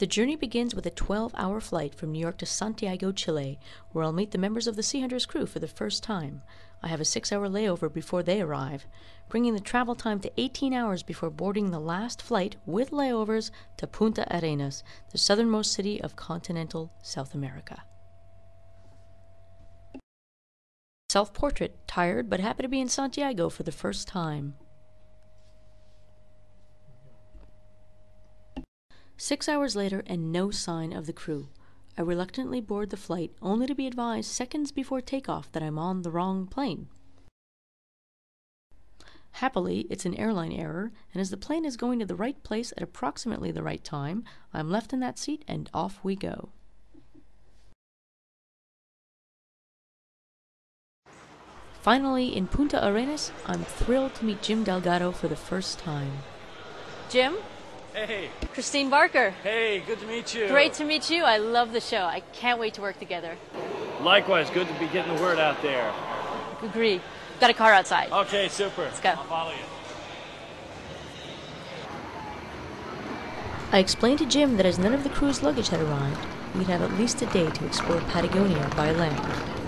The journey begins with a 12 hour flight from New York to Santiago, Chile, where I'll meet the members of the Sea Hunters crew for the first time. I have a six hour layover before they arrive, bringing the travel time to 18 hours before boarding the last flight with layovers to Punta Arenas, the southernmost city of continental South America. Self portrait, tired but happy to be in Santiago for the first time. Six hours later, and no sign of the crew. I reluctantly board the flight, only to be advised seconds before takeoff that I'm on the wrong plane. Happily, it's an airline error, and as the plane is going to the right place at approximately the right time, I'm left in that seat and off we go. Finally, in Punta Arenas, I'm thrilled to meet Jim Delgado for the first time. Jim, Hey, Christine Barker. hey, good to meet you. Great to meet you. I love the show. I can't wait to work together. Likewise, good to be getting the word out there. Agree. Got a car outside. Okay, super. Let's go. I'll follow you. I explained to Jim that as none of the crew's luggage had arrived, we'd have at least a day to explore Patagonia by land.